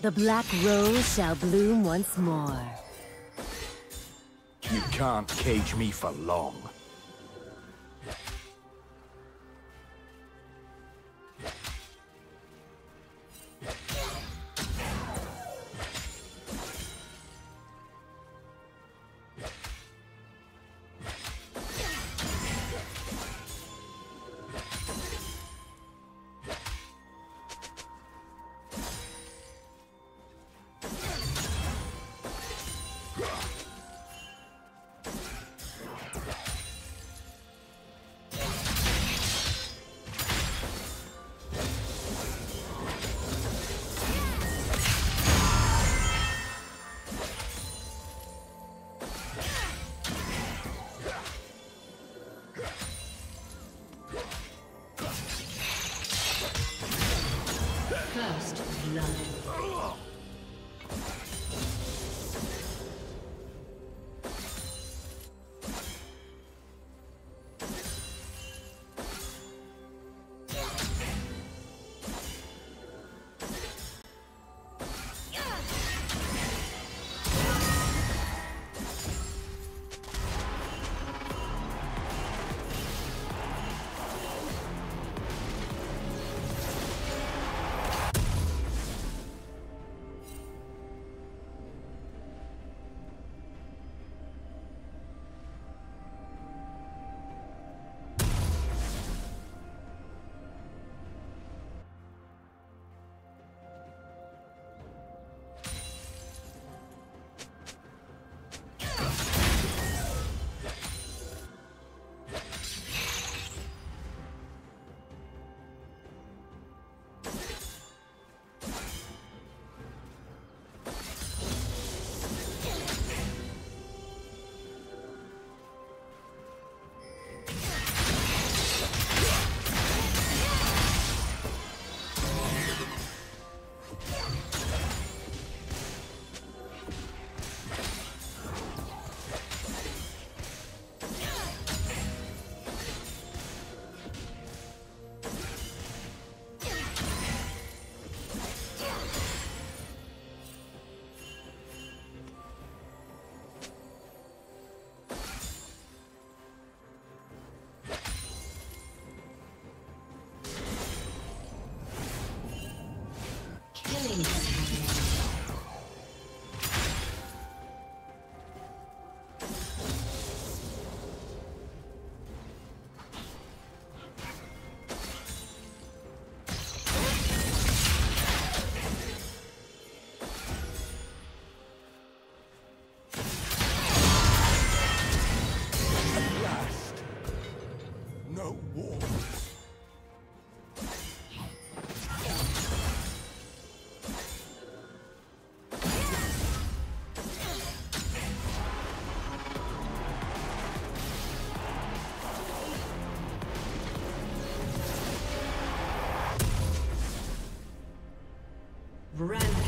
The black rose shall bloom once more. You can't cage me for long.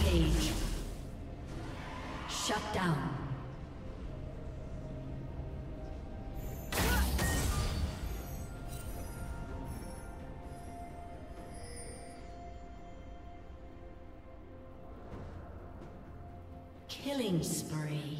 Rampage. Shut down. Killing spree.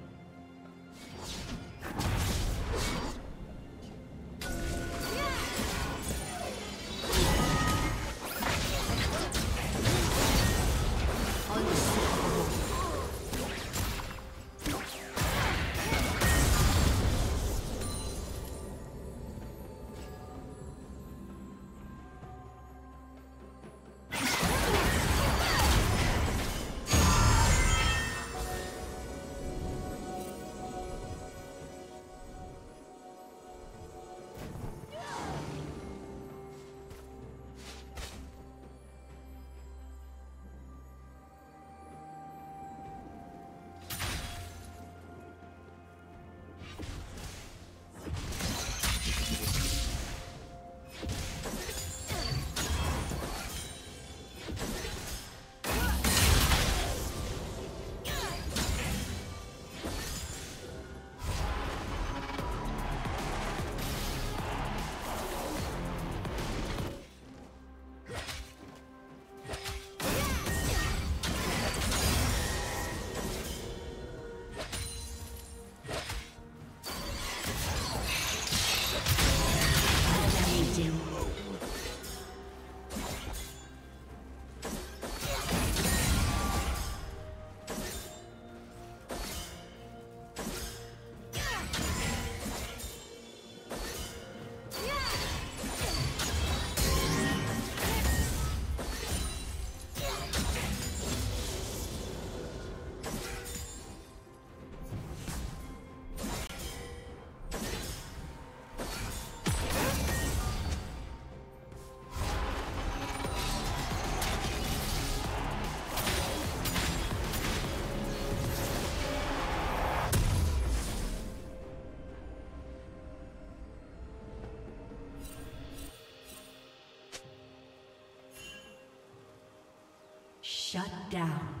Shut down.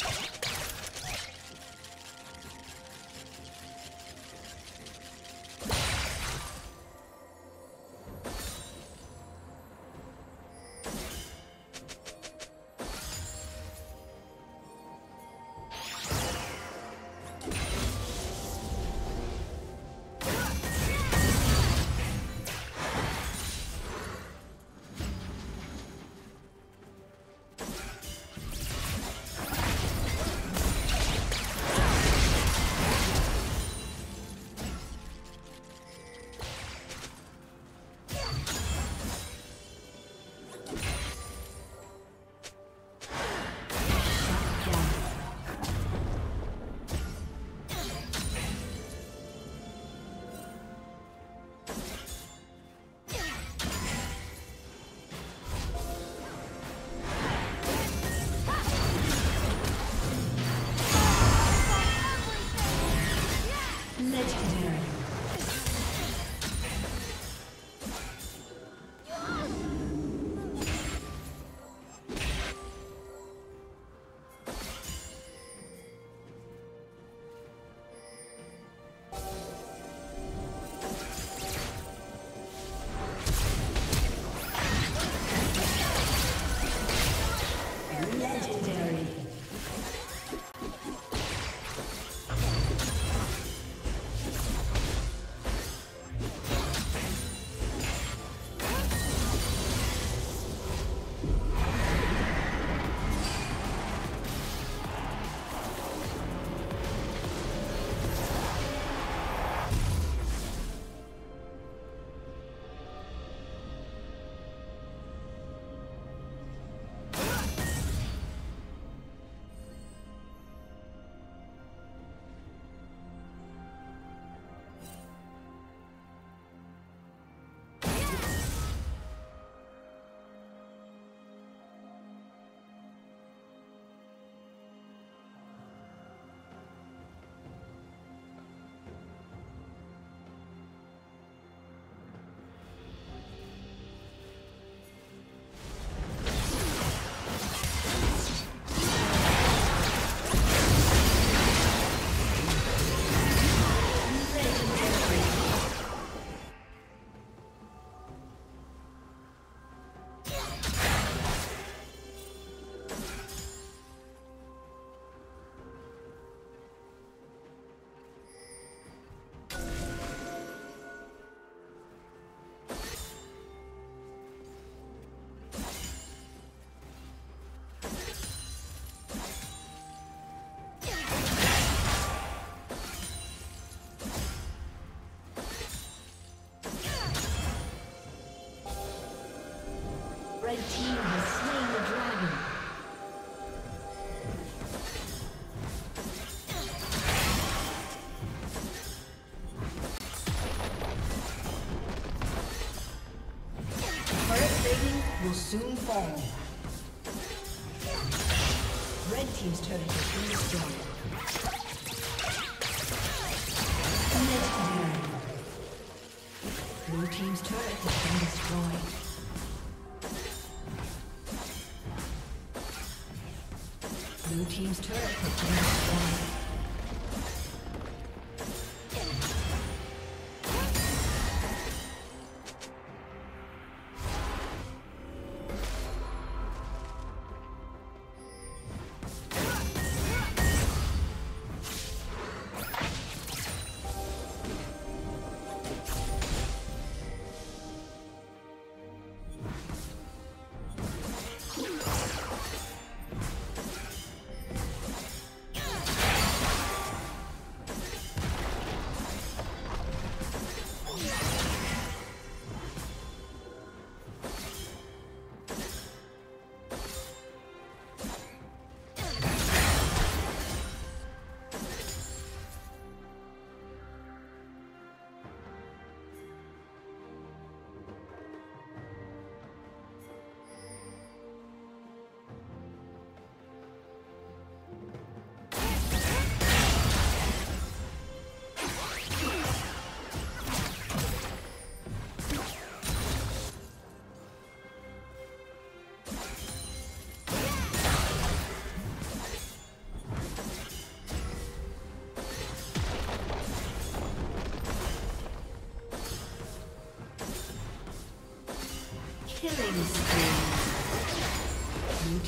Fall. Red team's turret has been destroyed. Blue team's turret has been destroyed. Blue team's turret has been destroyed.